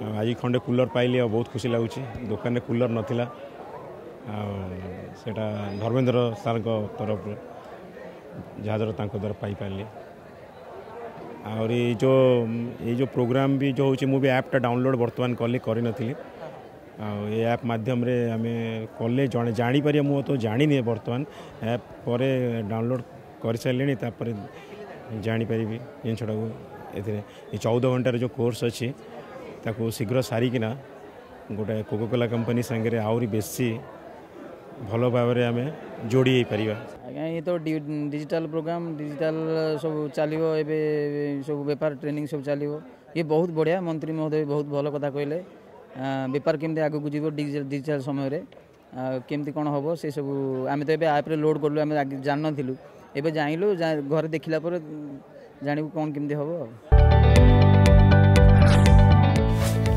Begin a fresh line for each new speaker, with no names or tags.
आज खंडे कुलर पाइली बहुत खुशी लगुच दुकान में कूलर ना सेटा धर्मेन्द्र सर तरफ जहाज द्वारा पाई आई जो ये जो प्रोग्राम भी जो हूँ मुझे आप्टा डाउनलोड बर्तमान कली करी आप मध्यम आम कले जे जापर मुझे तो जाणी बर्तमान ऐप पर डाउनलोड कर सारे तापर जापरि जिनसटा को चौदह घंटार जो कोर्स अच्छी ତାକୁ ଶୀଘ୍ର ସାରିକିନା ଗୋଟେ କୋକୋକୋଲା କମ୍ପାନୀ ସାଙ୍ଗରେ ଆହୁରି ବେଶୀ ଭଲ ଭାବରେ ଆମେ ଯୋଡ଼ି ହେଇପାରିବା
ଆଜ୍ଞା ଇଏ ତ ଡିଜିଟାଲ ପ୍ରୋଗ୍ରାମ ଡିଜିଟାଲ ସବୁ ଚାଲିବ ଏବେ ସବୁ ବେପାର ଟ୍ରେନିଂ ସବୁ ଚାଲିବ ଇଏ ବହୁତ ବଢ଼ିଆ ମନ୍ତ୍ରୀ ମହୋଦୟ ବହୁତ ଭଲ କଥା କହିଲେ ବେପାର କେମିତି ଆଗକୁ ଯିବ ଡିଜିଟାଲ ସମୟରେ କେମିତି କ'ଣ ହେବ ସେସବୁ ଆମେ ତ ଏବେ ଆପ୍ରେ ଲୋଡ଼୍ କଲୁ ଆମେ ଜାଣିନଥିଲୁ ଏବେ ଜାଣିଲୁ ଘରେ ଦେଖିଲା ପରେ ଜାଣିବୁ କ'ଣ କେମିତି ହେବ ଆଉ